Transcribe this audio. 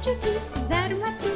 გაჭიტი ზარმაცი